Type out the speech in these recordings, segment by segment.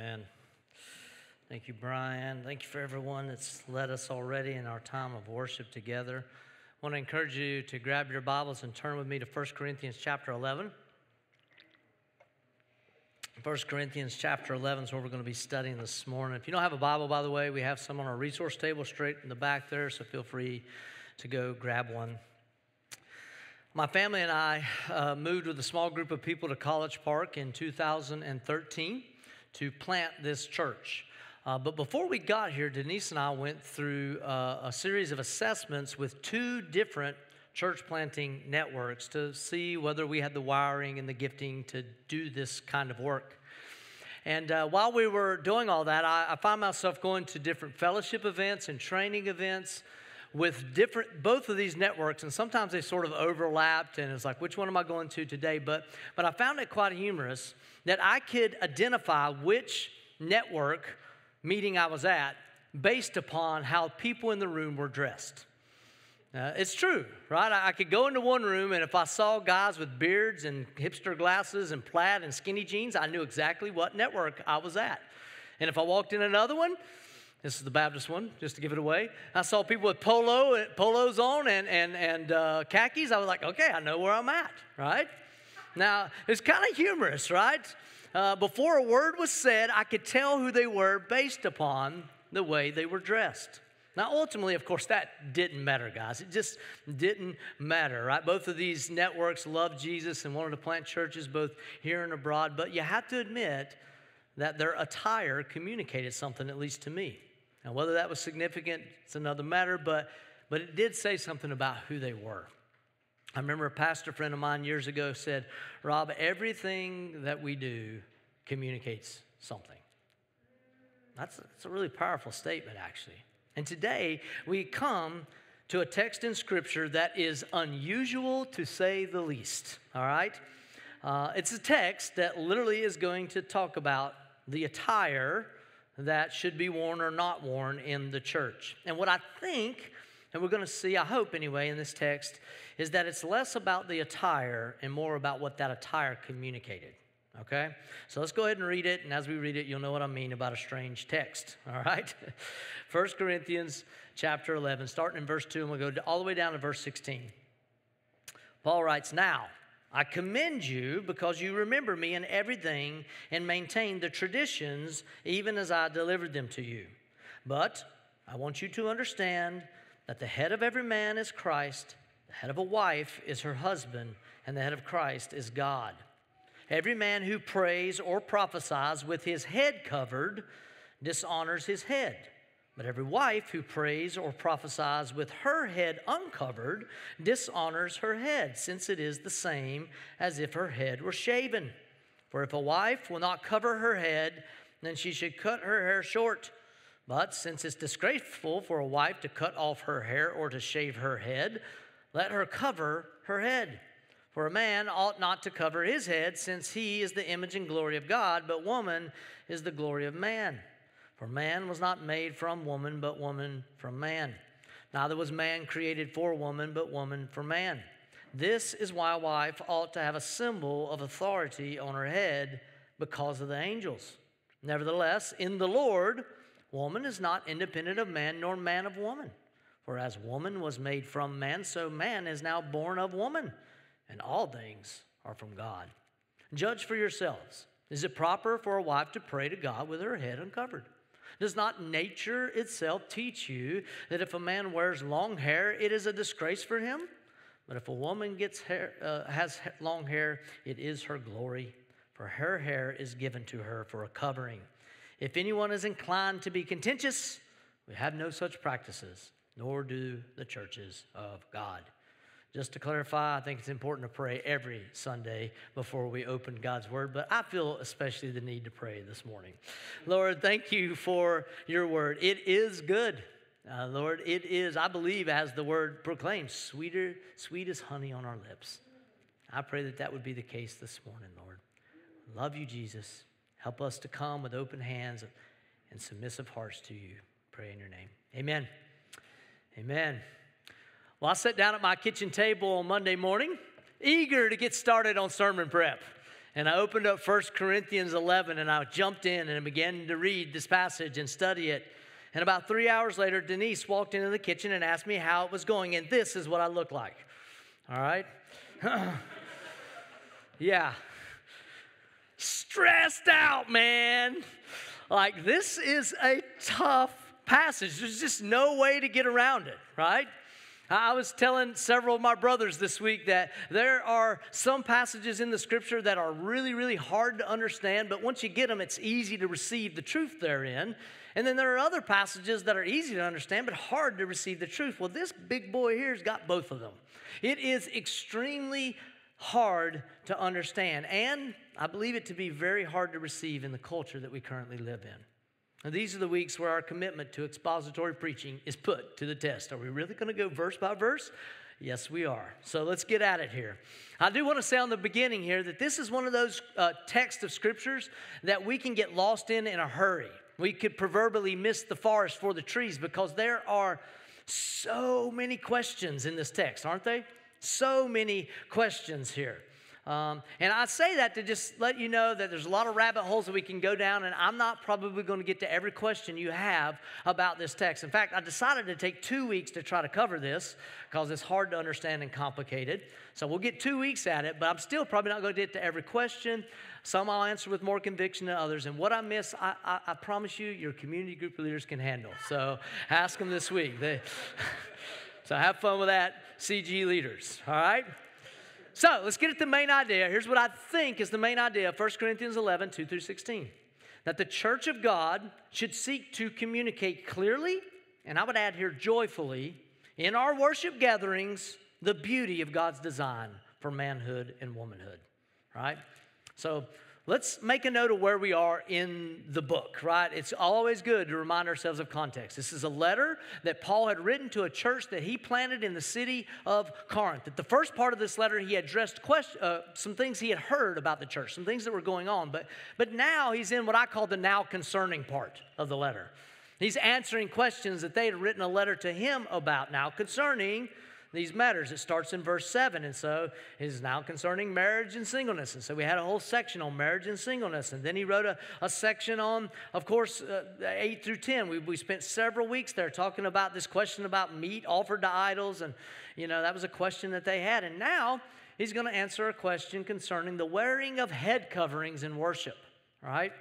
Amen. Thank you, Brian. Thank you for everyone that's led us already in our time of worship together. I want to encourage you to grab your Bibles and turn with me to 1 Corinthians chapter 11. 1 Corinthians chapter 11 is where we're going to be studying this morning. If you don't have a Bible, by the way, we have some on our resource table straight in the back there, so feel free to go grab one. My family and I uh, moved with a small group of people to College Park in 2013 to plant this church. Uh, but before we got here, Denise and I went through uh, a series of assessments with two different church planting networks to see whether we had the wiring and the gifting to do this kind of work. And uh, while we were doing all that, I, I found myself going to different fellowship events and training events with different both of these networks and sometimes they sort of overlapped and it's like which one am i going to today but but i found it quite humorous that i could identify which network meeting i was at based upon how people in the room were dressed uh, it's true, right? I, I, could go into one room, and if I saw guys with beards and hipster glasses and plaid and skinny jeans, I knew exactly what network I was at. And if I walked in another one, this is the Baptist one, just to give it away. I saw people with polo, polos on and, and, and uh, khakis. I was like, okay, I know where I'm at, right? Now, it's kind of humorous, right? Uh, before a word was said, I could tell who they were based upon the way they were dressed. Now, ultimately, of course, that didn't matter, guys. It just didn't matter, right? Both of these networks loved Jesus and wanted to plant churches both here and abroad, but you have to admit that their attire communicated something, at least to me. Now, whether that was significant, it's another matter, but, but it did say something about who they were. I remember a pastor friend of mine years ago said, Rob, everything that we do communicates something. That's, that's a really powerful statement, actually. And today we come to a text in Scripture that is unusual to say the least, all right? Uh, it's a text that literally is going to talk about the attire that should be worn or not worn in the church. And what I think, and we're going to see, I hope anyway, in this text, is that it's less about the attire and more about what that attire communicated. Okay? So let's go ahead and read it. And as we read it, you'll know what I mean about a strange text. All right? 1 Corinthians chapter 11, starting in verse 2, and we'll go all the way down to verse 16. Paul writes, Now, I commend you because you remember me in everything and maintain the traditions even as I delivered them to you. But I want you to understand that the head of every man is Christ, the head of a wife is her husband, and the head of Christ is God. Every man who prays or prophesies with his head covered dishonors his head. But every wife who prays or prophesies with her head uncovered dishonors her head, since it is the same as if her head were shaven. For if a wife will not cover her head, then she should cut her hair short. But since it's disgraceful for a wife to cut off her hair or to shave her head, let her cover her head. For a man ought not to cover his head, since he is the image and glory of God, but woman is the glory of man. For man was not made from woman, but woman from man. Neither was man created for woman, but woman for man. This is why a wife ought to have a symbol of authority on her head because of the angels. Nevertheless, in the Lord, woman is not independent of man, nor man of woman. For as woman was made from man, so man is now born of woman, and all things are from God. Judge for yourselves. Is it proper for a wife to pray to God with her head uncovered? Does not nature itself teach you that if a man wears long hair, it is a disgrace for him? But if a woman gets hair, uh, has long hair, it is her glory, for her hair is given to her for a covering. If anyone is inclined to be contentious, we have no such practices, nor do the churches of God. Just to clarify, I think it's important to pray every Sunday before we open God's Word, but I feel especially the need to pray this morning. Lord, thank you for your Word. It is good. Uh, Lord, it is, I believe, as the Word proclaims, sweeter, sweet as honey on our lips. I pray that that would be the case this morning, Lord. Love you, Jesus. Help us to come with open hands and submissive hearts to you. Pray in your name. Amen. Amen. Well, I sat down at my kitchen table on Monday morning, eager to get started on sermon prep. and I opened up 1 Corinthians 11 and I jumped in and began to read this passage and study it. And about three hours later, Denise walked into the kitchen and asked me how it was going, and this is what I look like. All right? yeah. Stressed out, man. Like, this is a tough passage. There's just no way to get around it, right? I was telling several of my brothers this week that there are some passages in the scripture that are really, really hard to understand, but once you get them, it's easy to receive the truth therein. And then there are other passages that are easy to understand, but hard to receive the truth. Well, this big boy here's got both of them. It is extremely hard to understand, and I believe it to be very hard to receive in the culture that we currently live in. And these are the weeks where our commitment to expository preaching is put to the test. Are we really going to go verse by verse? Yes, we are. So let's get at it here. I do want to say on the beginning here that this is one of those uh, texts of scriptures that we can get lost in in a hurry. We could proverbially miss the forest for the trees because there are so many questions in this text, aren't they? So many questions here. Um, and I say that to just let you know that there's a lot of rabbit holes that we can go down, and I'm not probably going to get to every question you have about this text. In fact, I decided to take two weeks to try to cover this because it's hard to understand and complicated. So we'll get two weeks at it, but I'm still probably not going to get to every question. Some I'll answer with more conviction than others. And what I miss, I, I, I promise you, your community group leaders can handle. So ask them this week. They, so have fun with that, CG leaders, all right? So let's get at the main idea. Here's what I think is the main idea of 1 Corinthians 11, 2 through 16. That the church of God should seek to communicate clearly, and I would add here joyfully, in our worship gatherings, the beauty of God's design for manhood and womanhood. Right? So let's make a note of where we are in the book, right? It's always good to remind ourselves of context. This is a letter that Paul had written to a church that he planted in the city of Corinth. At the first part of this letter, he addressed uh, some things he had heard about the church, some things that were going on, but, but now he's in what I call the now concerning part of the letter. He's answering questions that they had written a letter to him about now concerning these matters. It starts in verse 7, and so it is now concerning marriage and singleness. And so we had a whole section on marriage and singleness. And then he wrote a, a section on, of course, uh, 8 through 10. We, we spent several weeks there talking about this question about meat offered to idols. And, you know, that was a question that they had. And now he's going to answer a question concerning the wearing of head coverings in worship, right?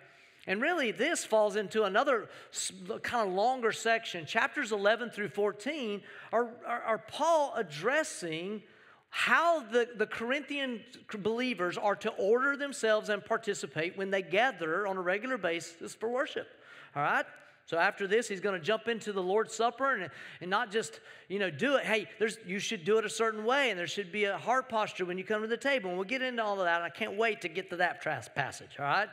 And really, this falls into another kind of longer section. Chapters 11 through 14 are, are, are Paul addressing how the, the Corinthian believers are to order themselves and participate when they gather on a regular basis for worship. All right? So after this, he's going to jump into the Lord's Supper and, and not just, you know, do it. Hey, there's, you should do it a certain way, and there should be a heart posture when you come to the table. And we'll get into all of that. I can't wait to get to that passage, all right?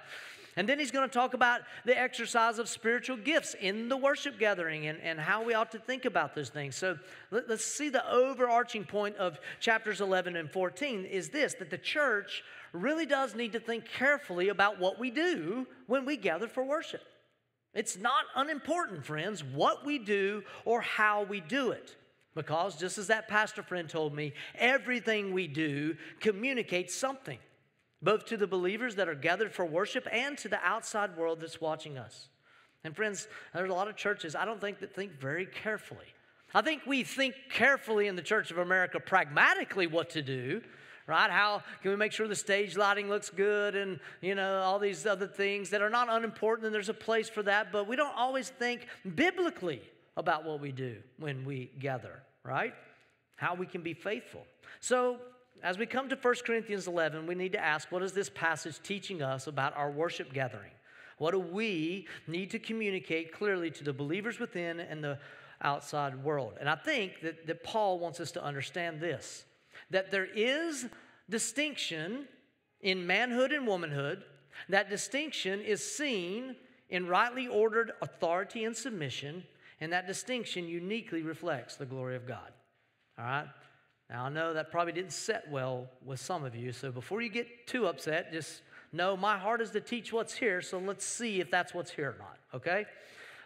And then he's going to talk about the exercise of spiritual gifts in the worship gathering and, and how we ought to think about those things. So let, us see the overarching point of chapters 11 and 14 is this that the church really does need to think carefully about what we do when we gather for worship. It's not unimportant, friends, what we do or how we do it. Because just as that pastor friend told me, everything we do communicates something both to the believers that are gathered for worship and to the outside world that's watching us. And friends, there's a lot of churches I don't think that think very carefully. I think we think carefully in the Church of America pragmatically what to do, right? How can we make sure the stage lighting looks good and, you know, all these other things that are not unimportant and there's a place for that, but we don't always think biblically about what we do when we gather, right? How we can be faithful. So as we come to 1 Corinthians 11, we need to ask what is this passage teaching us about our worship gathering? What do we need to communicate clearly to the believers within and the outside world? And I think that, that Paul wants us to understand this that there is distinction in manhood and womanhood. That distinction is seen in rightly ordered authority and submission, and that distinction uniquely reflects the glory of God. All right? Now, I know that probably didn't set well with some of you, so before you get too upset, just know my heart is to teach what's here, so let's see if that's what's here or not, okay?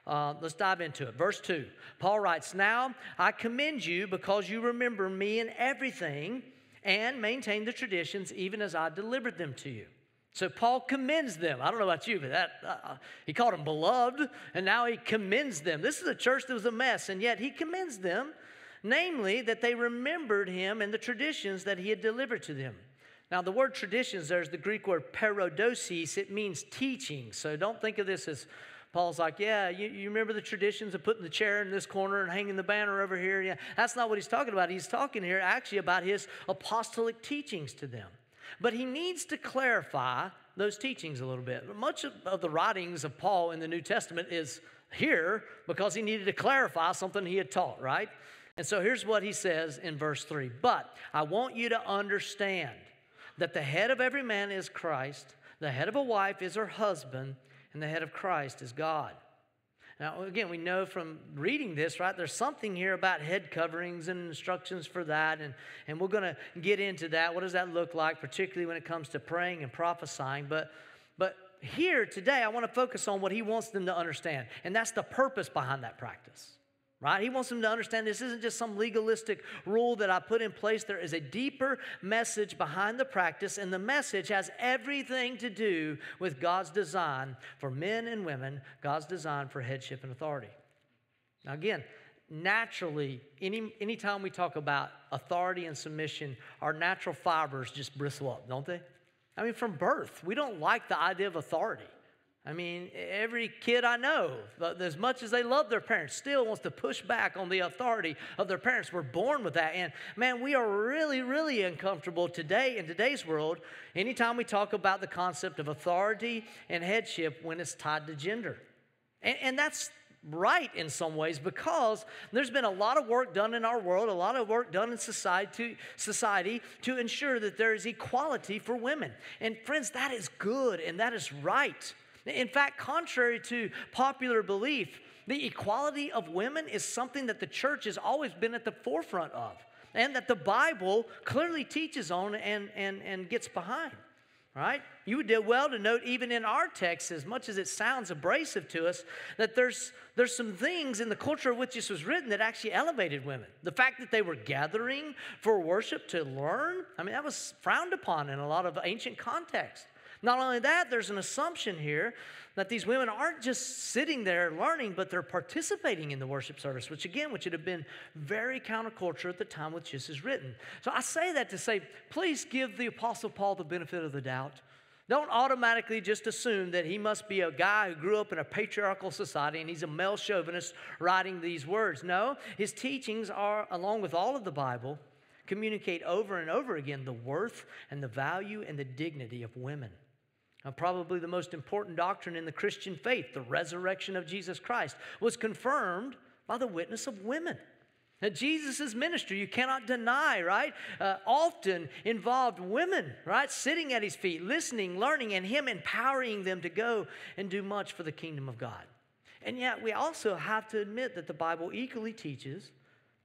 Uh, let's dive into it. Verse 2 Paul writes, Now I commend you because you remember me in everything and maintain the traditions even as I delivered them to you. So Paul commends them. I don't know about you, but that uh, he called them beloved, and now he commends them. This is a church that was a mess, and yet he commends them, namely that they remembered him and the traditions that he had delivered to them. Now, the word traditions, there's the Greek word paradosis. It means teaching. So don't think of this as Paul's like, yeah, you, you remember the traditions of putting the chair in this corner and hanging the banner over here? Yeah, that's not what he's talking about. He's talking here actually about his apostolic teachings to them. But he needs to clarify those teachings a little bit. Much of, of the writings of Paul in the New Testament is here because he needed to clarify something he had taught, right? And so here's what he says in verse 3 But I want you to understand that the head of every man is Christ, the head of a wife is her husband, and the head of Christ is God. Now, again, we know from reading this, right? There's something here about head coverings and instructions for that, and, and we're going to get into that. What does that look like, particularly when it comes to praying and prophesying? But, but here today, I want to focus on what he wants them to understand, and that's the purpose behind that practice right? He wants them to understand this isn't just some legalistic rule that I put in place. There is a deeper message behind the practice, and the message has everything to do with God's design for men and women, God's design for headship and authority. Now, again, naturally, any anytime we talk about authority and submission, our natural fibers just bristle up, don't they? I mean, from birth, we don't like the idea of authority. I mean, every kid I know, as much as they love their parents, still wants to push back on the authority of their parents. We're born with that. And man, we are really, really uncomfortable today in today's world anytime we talk about the concept of authority and headship when it's tied to gender. And, and that's right in some ways because there's been a lot of work done in our world, a lot of work done in society to, society to ensure that there is equality for women. And friends, that is good and that is right. In fact, contrary to popular belief, the equality of women is something that the church has always been at the forefront of and that the Bible clearly teaches on and, and, and gets behind. Right? You would do well to note, even in our text, as much as it sounds abrasive to us, that there's, there's some things in the culture of which this was written that actually elevated women. The fact that they were gathering for worship to learn, I mean, that was frowned upon in a lot of ancient contexts. Not only that, there's an assumption here that these women aren't just sitting there learning, but they're participating in the worship service, which again, which would have been very counterculture at the time which this is written. So I say that to say, please give the Apostle Paul the benefit of the doubt. Don't automatically just assume that he must be a guy who grew up in a patriarchal society and he's a male chauvinist writing these words. No, his teachings are, along with all of the Bible, communicate over and over again the worth and the value and the dignity of women. Now, probably the most important doctrine in the Christian faith, the resurrection of Jesus Christ, was confirmed by the witness of women. Now, Jesus' ministry, you cannot deny, right? Uh, often involved women, right? Sitting at his feet, listening, learning, and him empowering them to go and do much for the kingdom of God. And yet, we also have to admit that the Bible equally teaches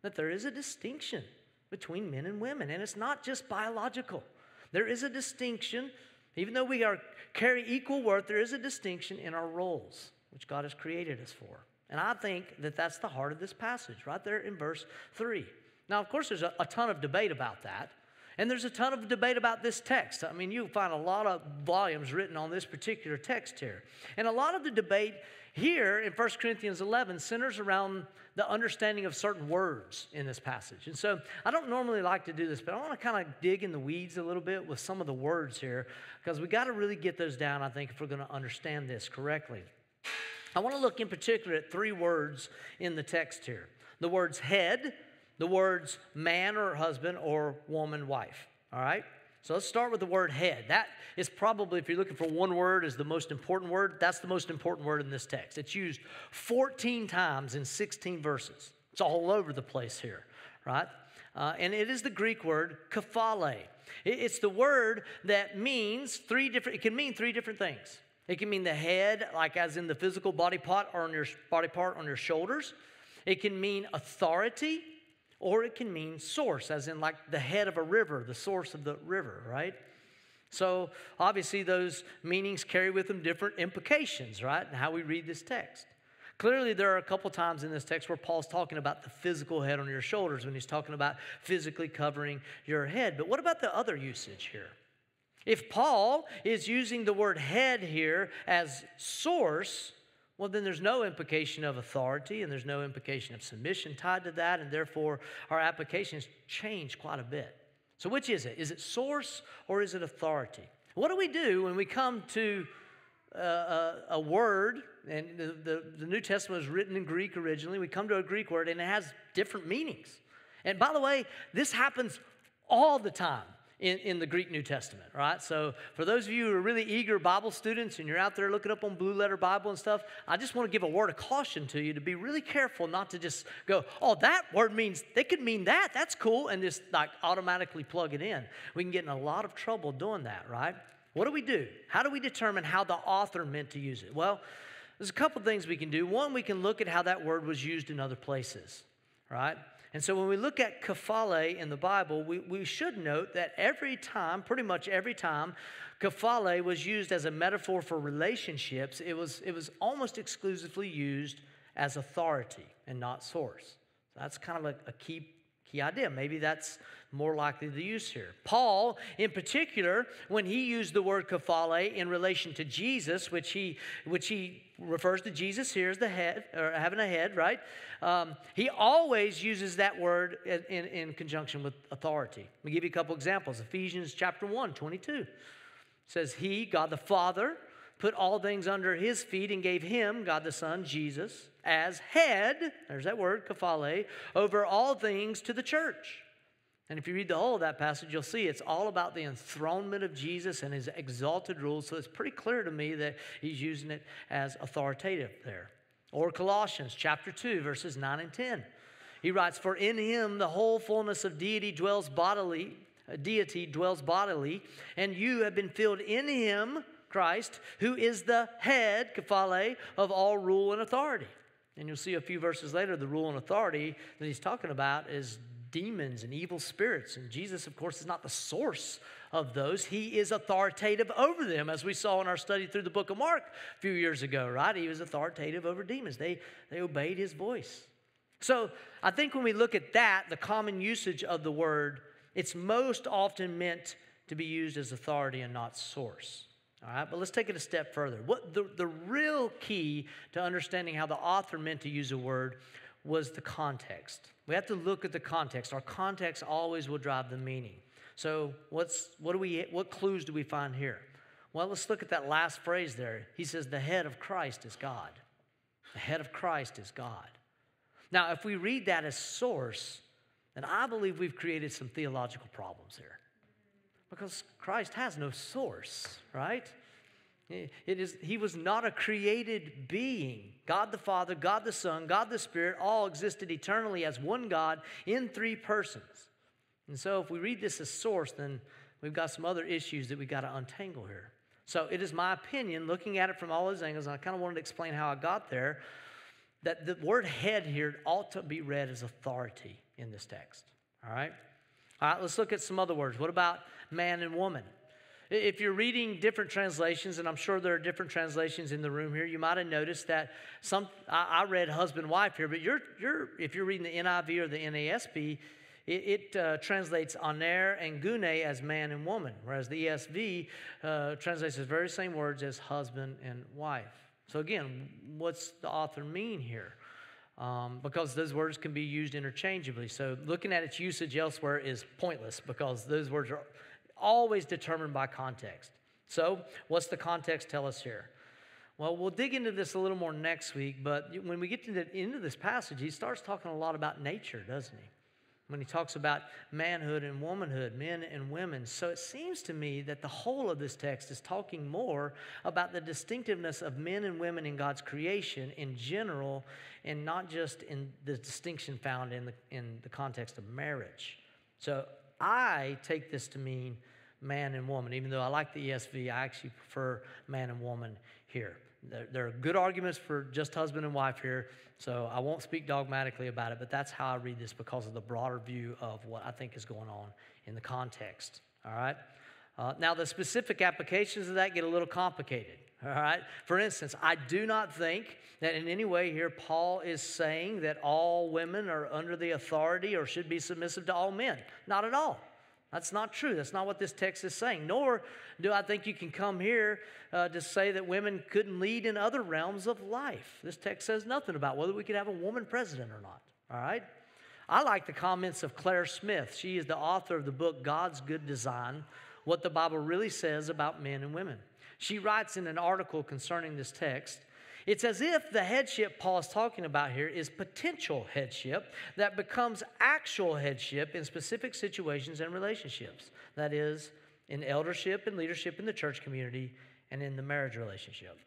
that there is a distinction between men and women, and it's not just biological. There is a distinction even though we are, carry equal worth, there is a distinction in our roles, which God has created us for. And I think that that's the heart of this passage, right there in verse 3. Now, of course, there's a, a ton of debate about that. And there's a ton of debate about this text. I mean, you find a lot of volumes written on this particular text here. And a lot of the debate here in 1 Corinthians 11 centers around the understanding of certain words in this passage. And so I don't normally like to do this, but I want to kind of dig in the weeds a little bit with some of the words here because we got to really get those down, I think, if we're going to understand this correctly. I want to look in particular at three words in the text here the words head, the words man or husband or woman, wife. All right? So let's start with the word head. That is probably, if you're looking for one word as the most important word, that's the most important word in this text. It's used 14 times in 16 verses. It's all over the place here, right? Uh, and it is the Greek word kephale. It's the word that means three different, it can mean three different things. It can mean the head, like as in the physical body part or on your body part on your shoulders. It can mean authority or it can mean source, as in like the head of a river, the source of the river, right? So obviously, those meanings carry with them different implications, right? And how we read this text. Clearly, there are a couple times in this text where Paul's talking about the physical head on your shoulders when he's talking about physically covering your head. But what about the other usage here? If Paul is using the word head here as source, well, then there's no implication of authority and there's no implication of submission tied to that, and therefore our applications change quite a bit. So, which is it? Is it source or is it authority? What do we do when we come to uh, a, a, word, and the, the, the New Testament was written in Greek originally? We come to a Greek word and it has different meanings. And by the way, this happens all the time in, in the Greek New Testament, right? So, for those of you who are really eager Bible students and you're out there looking up on Blue Letter Bible and stuff, I just want to give a word of caution to you to be really careful not to just go, oh, that word means, they could mean that, that's cool, and just like automatically plug it in. We can get in a lot of trouble doing that, right? What do we do? How do we determine how the author meant to use it? Well, there's a couple things we can do. One, we can look at how that word was used in other places, right? And so when we look at kephale in the Bible, we, we should note that every time, pretty much every time, kephale was used as a metaphor for relationships, it was, it was almost exclusively used as authority and not source. So that's kind of a, a key, key idea. Maybe that's more likely to use here. Paul, in particular, when he used the word kephale in relation to Jesus, which he, which he refers to Jesus here as the head, or having a head, right? Um, he always uses that word in, in, in, conjunction with authority. Let me give you a couple examples. Ephesians chapter 1, 22 says, He, God the Father, put all things under his feet and gave him, God the Son, Jesus, as head, there's that word, kephale, over all things to the church and if you read the whole of that passage, you'll see it's all about the enthronement of Jesus and his exalted rule. So it's pretty clear to me that he's using it as authoritative there. Or Colossians chapter 2, verses 9 and 10. He writes, For in him the whole fullness of deity dwells bodily, uh, deity dwells bodily, and you have been filled in him, Christ, who is the head, kephale, of all rule and authority. And you'll see a few verses later, the rule and authority that he's talking about is demons and evil spirits. And Jesus, of course, is not the source of those. He is authoritative over them, as we saw in our study through the book of Mark a few years ago, right? He was authoritative over demons, they, they obeyed his voice. So I think when we look at that, the common usage of the word, it's most often meant to be used as authority and not source. All right, but let's take it a step further. What the, the real key to understanding how the author meant to use a word was the context. We have to look at the context. Our context always will drive the meaning. So, what's, what, do we, what clues do we find here? Well, let's look at that last phrase there. He says, The head of Christ is God. The head of Christ is God. Now, if we read that as source, then I believe we've created some theological problems here. Because Christ has no source, right? It is, he was not a created being. God the Father, God the Son, God the Spirit all existed eternally as one God in three persons. And so, if we read this as source, then we've got some other issues that we've got to untangle here. So, it is my opinion, looking at it from all those angles, and I kind of wanted to explain how I got there, that the word head here ought to be read as authority in this text. All right? All right, let's look at some other words. What about man and woman? If you're reading different translations, and I'm sure there are different translations in the room here, you might have noticed that some I, I read husband wife here, but you're, you're if you're reading the NIV or the NASB, it, it uh, translates aner and gune as man and woman, whereas the ESV uh, translates the very same words as husband and wife. So again, what's the author mean here? Um, because those words can be used interchangeably. So looking at its usage elsewhere is pointless because those words are always determined by context. So, what's the context tell us here? Well, we'll dig into this a little more next week, but when we get to the end of this passage, he starts talking a lot about nature, doesn't he? When he talks about manhood and womanhood, men and women. So it seems to me that the whole of this text is talking more about the distinctiveness of men and women in God's creation in general, and not just in the distinction found in the, in the context of marriage. So I take this to mean man and woman. Even though I like the ESV, I actually prefer man and woman here. There, there, are good arguments for just husband and wife here, so I won't speak dogmatically about it, but that's how I read this because of the broader view of what I think is going on in the context. All right? Uh, now, the specific applications of that get a little complicated. All right? For instance, I do not think that in any way here Paul is saying that all women are under the authority or should be submissive to all men. Not at all. That's not true. That's not what this text is saying. Nor do I think you can come here uh, to say that women couldn't lead in other realms of life. This text says nothing about whether we could have a woman president or not. All right? I like the comments of Claire Smith. She is the author of the book God's Good Design What the Bible Really Says About Men and Women. She writes in an article concerning this text it's as if the headship Paul is talking about here is potential headship that becomes actual headship in specific situations and relationships. That is, in eldership and leadership in the church community and in the marriage relationship.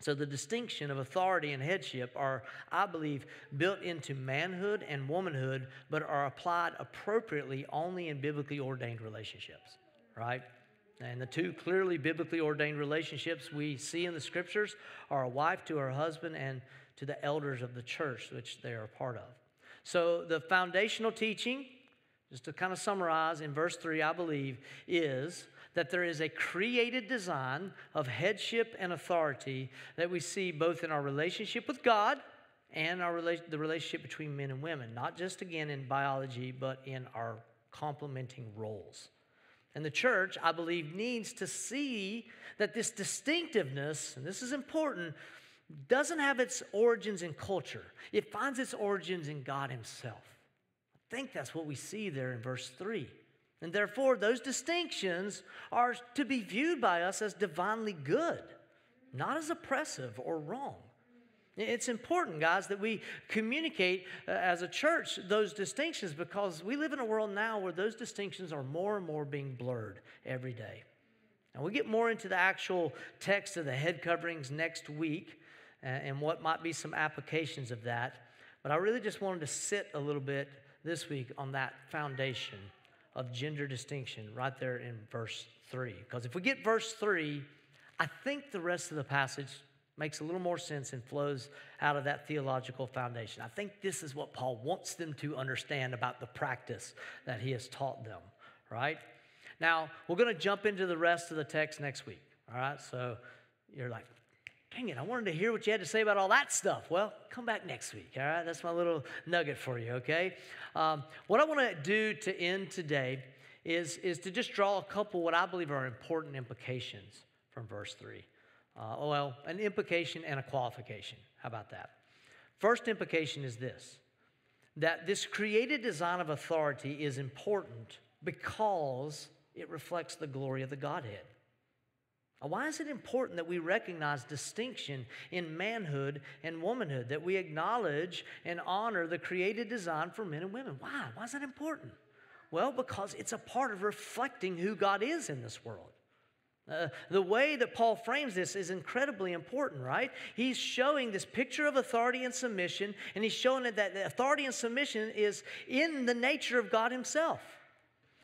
So, the distinction of authority and headship are, I believe, built into manhood and womanhood, but are applied appropriately only in biblically ordained relationships, right? And the two clearly biblically ordained relationships we see in the scriptures are a wife to her husband and to the elders of the church, which they are a part of. So, the foundational teaching, just to kind of summarize in verse 3, I believe, is that there is a created design of headship and authority that we see both in our relationship with God and our rela- the relationship between men and women, not just again in biology, but in our complementing roles. And the church, I believe, needs to see that this distinctiveness, and this is important, doesn't have its origins in culture. It finds its origins in God Himself. I think that's what we see there in verse 3. And therefore, those distinctions are to be viewed by us as divinely good, not as oppressive or wrong. It's important, guys, that we communicate uh, as a church those distinctions because we live in a world now where those distinctions are more and more being blurred every day. And we get more into the actual text of the head coverings next week uh, and what might be some applications of that. But I really just wanted to sit a little bit this week on that foundation of gender distinction right there in verse 3. Because if we get verse 3, I think the rest of the passage makes a little more sense and flows out of that theological foundation. I think this is what Paul wants them to understand about the practice that he has taught them, right? Now, we're going to jump into the rest of the text next week, all right? So you're like, dang it, I wanted to hear what you had to say about all that stuff. Well, come back next week, all right? That's my little nugget for you, okay? Um, what I want to do to end today is, is to just draw a couple what I believe are important implications from verse 3. Uh, well, an implication and a qualification. How about that? First implication is this that this created design of authority is important because it reflects the glory of the Godhead. Why is it important that we recognize distinction in manhood and womanhood, that we acknowledge and honor the created design for men and women? Why? Why is that important? Well, because it's a part of reflecting who God is in this world. Uh, the way that Paul frames this is incredibly important, right? He's showing this picture of authority and submission, and he's showing that, that authority and submission is in the nature of God Himself.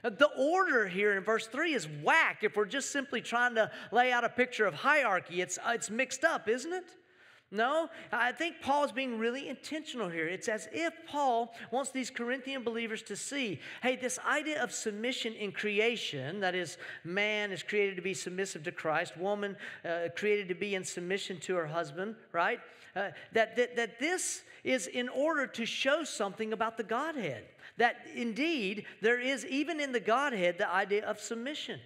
Uh, the order here in verse 3 is whack if we're just simply trying to lay out a picture of hierarchy. It's, it's mixed up, isn't it? No, I think Paul is being really intentional here. It's as if Paul wants these Corinthian believers to see hey, this idea of submission in creation, that is, man is created to be submissive to Christ, woman uh, created to be in submission to her husband, right? Uh, that, that, that this is in order to show something about the Godhead. That indeed, there is, even in the Godhead, the idea of submission.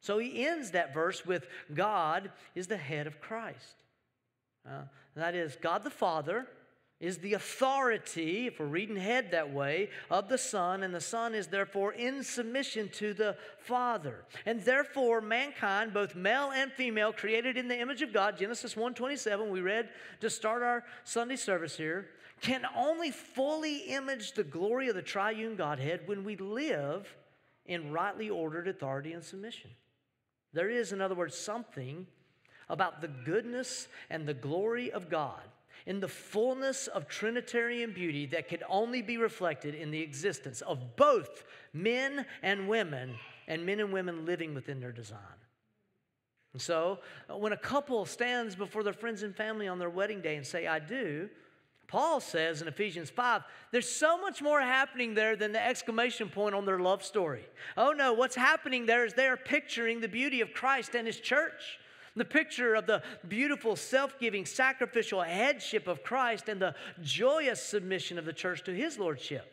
So he ends that verse with God is the head of Christ. Uh, that is, God the Father is the authority, if we're reading head that way, of the Son, and the Son is therefore in submission to the Father. And therefore, mankind, both male and female, created in the image of God, Genesis 1:27, we read to start our Sunday service here, can only fully image the glory of the triune Godhead when we live in rightly ordered authority and submission. There is, in other words, something about the goodness and the glory of God in the fullness of Trinitarian beauty that could only be reflected in the existence of both men and women, and men and women living within their design. And so, when a couple stands before their friends and family on their wedding day and say, I do, Paul says in Ephesians 5, there's so much more happening there than the exclamation point on their love story. Oh no, what's happening there is they are picturing the beauty of Christ and his church. The picture of the beautiful, self giving, sacrificial headship of Christ and the joyous submission of the church to his lordship.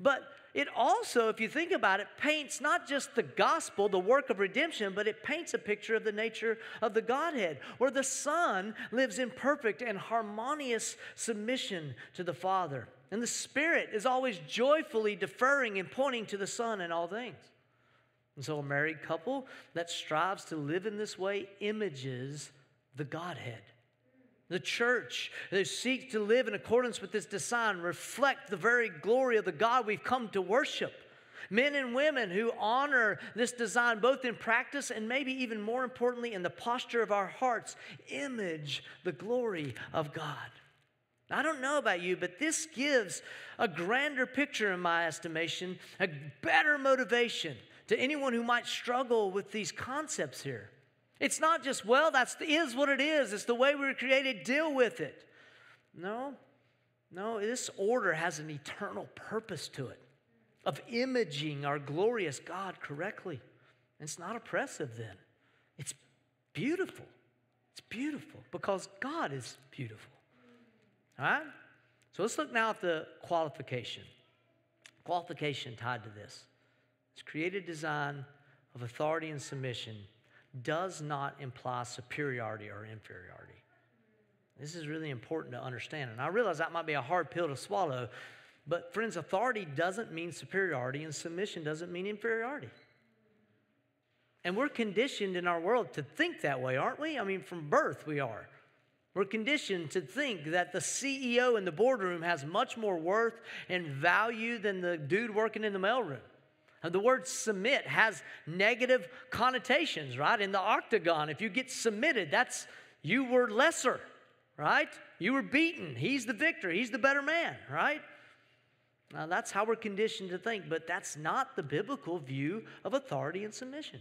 But it also, if you think about it, paints not just the gospel, the work of redemption, but it paints a picture of the nature of the Godhead, where the Son lives in perfect and harmonious submission to the Father. And the Spirit is always joyfully deferring and pointing to the Son in all things. And so, a married couple that strives to live in this way images the Godhead. The church that seeks to live in accordance with this design reflect the very glory of the God we've come to worship. Men and women who honor this design both in practice and maybe even more importantly in the posture of our hearts image the glory of God. I don't know about you, but this gives a grander picture, in my estimation, a better motivation to anyone who might struggle with these concepts here. It's not just, well, that's is what it is. It's the way we were created. Deal with it. No, no, this order has an eternal purpose to it of imaging our glorious God correctly. And it's not oppressive then. It's beautiful. It's beautiful because God is beautiful. All right? So let's look now at the qualification. Qualification tied to this. It's created design of authority and submission does not imply superiority or inferiority. This is really important to understand. And I realize that might be a hard pill to swallow, but friends, authority doesn't mean superiority, and submission doesn't mean inferiority. And we're conditioned in our world to think that way, aren't we? I mean, from birth, we are. We're conditioned to think that the CEO in the boardroom has much more worth and value than the dude working in the mailroom. The word submit has negative connotations, right? In the octagon, if you get submitted, that's you were lesser, right? You were beaten. He's the victor. He's the better man, right? Now, that's how we're conditioned to think, but that's not the biblical view of authority and submission.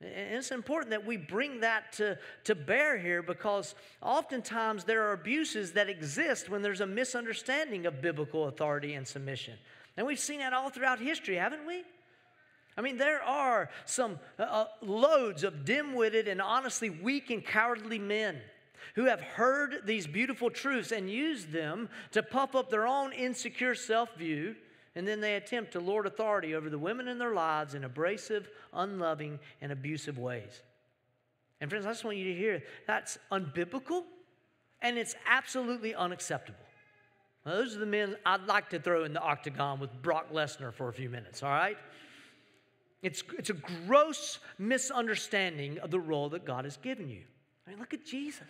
And it's important that we bring that to, to bear here because oftentimes there are abuses that exist when there's a misunderstanding of biblical authority and submission. And we've seen that all throughout history, haven't we? I mean, there are some uh, uh loads of dim witted and honestly weak and cowardly men who have heard these beautiful truths and used them to puff up their own insecure self view, and then they attempt to lord authority over the women in their lives in abrasive, unloving, and abusive ways. And, friends, I just want you to hear that's unbiblical and it's absolutely unacceptable. Those are the men I'd like to throw in the octagon with Brock Lesnar for a few minutes, all right? It's, it's a gross misunderstanding of the role that God has given you. I mean, look at Jesus.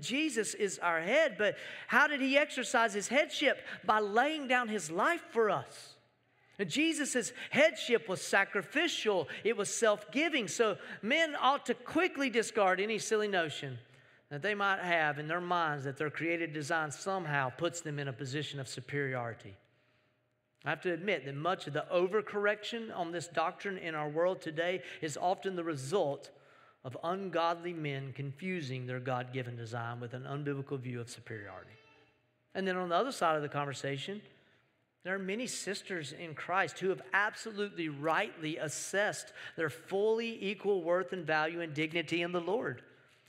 Jesus is our head, but how did he exercise his headship? By laying down his life for us. Jesus' headship was sacrificial, it was self giving. So men ought to quickly discard any silly notion that they might have in their minds that their created design somehow puts them in a position of superiority. I have to admit that much of the overcorrection on this doctrine in our world today is often the result of ungodly men confusing their God given design with an unbiblical view of superiority. And then on the other side of the conversation, there are many sisters in Christ who have absolutely rightly assessed their fully equal worth and value and dignity in the Lord.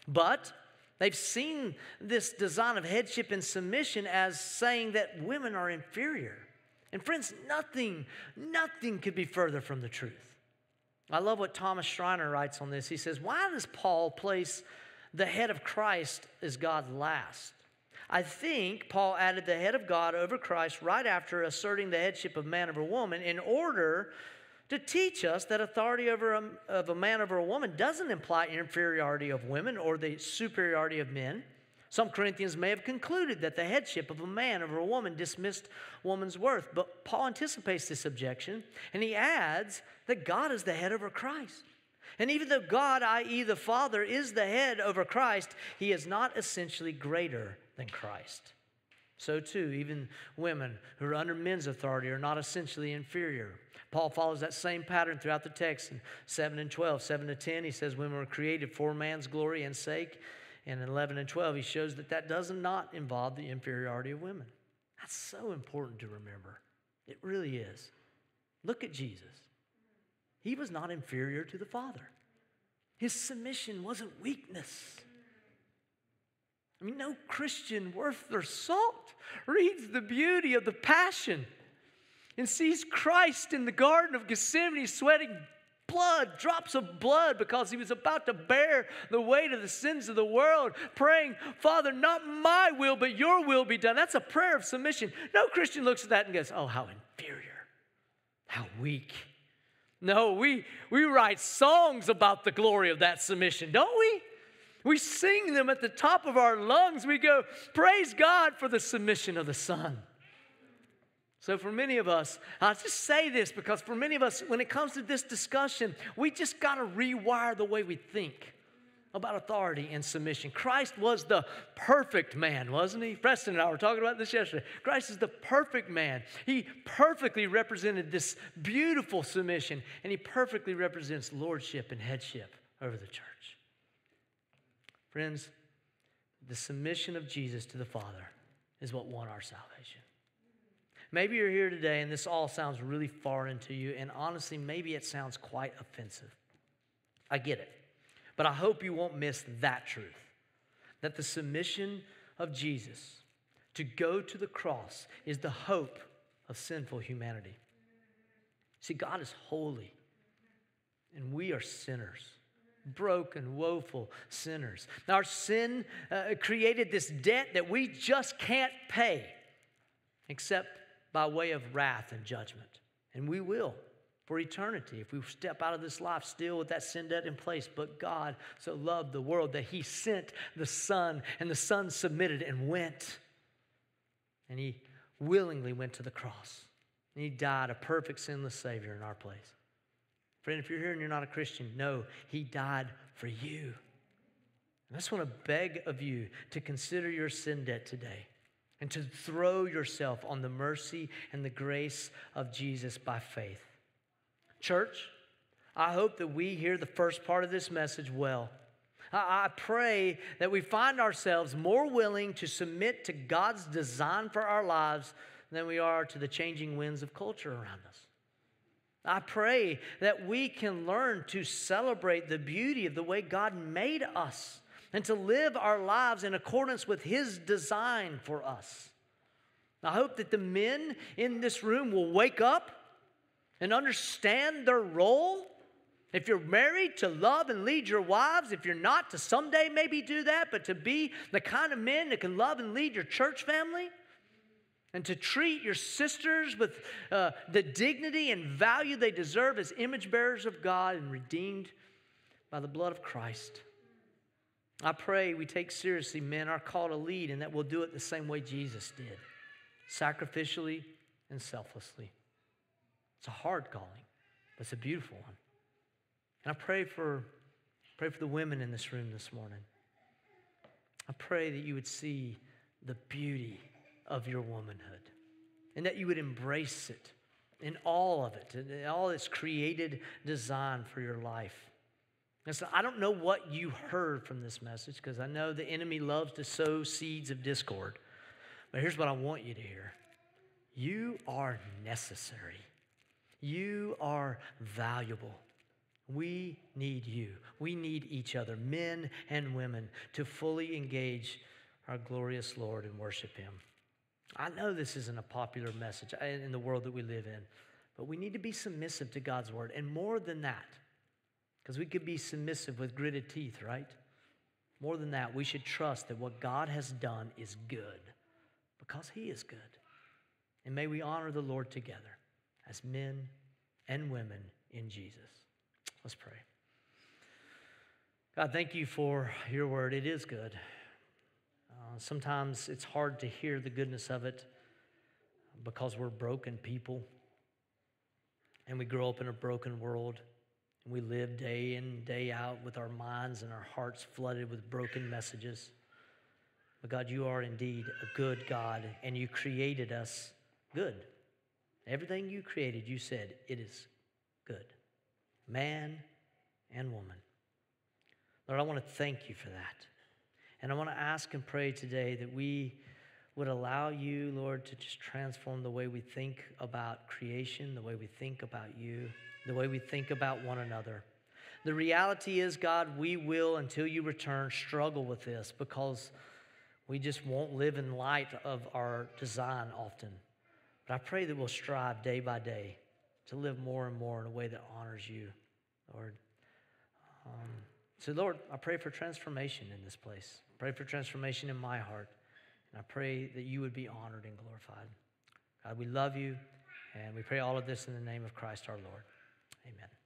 But They've seen this design of headship and submission as saying that women are inferior. And friends, nothing, nothing could be further from the truth. I love what Thomas Schreiner writes on this. He says, Why does Paul place the head of Christ as God last? I think Paul added the head of God over Christ right after asserting the headship of man over woman in order to teach us that authority over a, of a man over a woman doesn't imply inferiority of women or the superiority of men. Some Corinthians may have concluded that the headship of a man over a woman dismissed woman's worth, but Paul anticipates this objection and he adds that God is the head over Christ. And even though God, i.e., the Father, is the head over Christ, he is not essentially greater than Christ. So, too, even women who are under men's authority are not essentially inferior. Paul follows that same pattern throughout the text in 7 and 12. 7 to 10, he says women were created for man's glory and sake. And in 11 and 12, he shows that that does not involve the inferiority of women. That's so important to remember. It really is. Look at Jesus. He was not inferior to the Father, his submission wasn't weakness. I mean, no Christian worth their salt reads the beauty of the passion and sees Christ in the Garden of Gethsemane sweating blood, drops of blood, because he was about to bear the weight of the sins of the world, praying, Father, not my will, but your will be done. That's a prayer of submission. No Christian looks at that and goes, Oh, how inferior, how weak. No, we, we write songs about the glory of that submission, don't we? We sing them at the top of our lungs. We go, Praise God for the submission of the Son. So, for many of us, I just say this because for many of us, when it comes to this discussion, we just got to rewire the way we think about authority and submission. Christ was the perfect man, wasn't he? Preston and I were talking about this yesterday. Christ is the perfect man. He perfectly represented this beautiful submission, and he perfectly represents lordship and headship over the church. Friends, the submission of Jesus to the Father is what won our salvation. Maybe you're here today and this all sounds really foreign to you, and honestly, maybe it sounds quite offensive. I get it. But I hope you won't miss that truth that the submission of Jesus to go to the cross is the hope of sinful humanity. See, God is holy, and we are sinners. Broken, woeful sinners. Our sin uh, created this debt that we just can't pay except by way of wrath and judgment. And we will for eternity if we step out of this life still with that sin debt in place. But God so loved the world that He sent the Son, and the Son submitted and went. And He willingly went to the cross. And He died a perfect, sinless Savior in our place. Friend, if you're here and you're not a Christian, no, He died for you. And I just want to beg of you to consider your sin debt today and to throw yourself on the mercy and the grace of Jesus by faith. Church, I hope that we hear the first part of this message well. I pray that we find ourselves more willing to submit to God's design for our lives than we are to the changing winds of culture around us. I pray that we can learn to celebrate the beauty of the way God made us and to live our lives in accordance with His design for us. I hope that the men in this room will wake up and understand their role. If you're married, to love and lead your wives. If you're not, to someday maybe do that, but to be the kind of men that can love and lead your church family and to treat your sisters with uh, the dignity and value they deserve as image bearers of God and redeemed by the blood of Christ. I pray we take seriously, men, our call to lead, and that we'll do it the same way Jesus did sacrificially and selflessly. It's a hard calling, but it's a beautiful one. And I pray for, pray for the women in this room this morning. I pray that you would see the beauty of your womanhood and that you would embrace it in all of it, in all its created design for your life. And so I don't know what you heard from this message because I know the enemy loves to sow seeds of discord. But here's what I want you to hear you are necessary, you are valuable. We need you. We need each other, men and women, to fully engage our glorious Lord and worship Him. I know this isn't a popular message in the world that we live in, but we need to be submissive to God's word. And more than that, because we could be submissive with gritted teeth, right? More than that, we should trust that what God has done is good because He is good. And may we honor the Lord together as men and women in Jesus. Let's pray. God, thank you for your word. It is good. Uh, sometimes it's hard to hear the goodness of it because we're broken people and we grow up in a broken world. And we live day in, day out with our minds and our hearts flooded with broken messages. But God, you are indeed a good God, and you created us good. Everything you created, you said, it is good. Man and woman. Lord, I want to thank you for that. And I want to ask and pray today that we would allow you, Lord, to just transform the way we think about creation, the way we think about you the way we think about one another. The reality is, God, we will, until you return, struggle with this because we just won't live in light of our design often. But I pray that we'll strive day by day to live more and more in a way that honors you, Lord. Um, so, Lord, I pray for transformation in this place. Pray for transformation in my heart. And I pray that you would be honored and glorified. God, we love you, and we pray all of this in the name of Christ our Lord. Amen.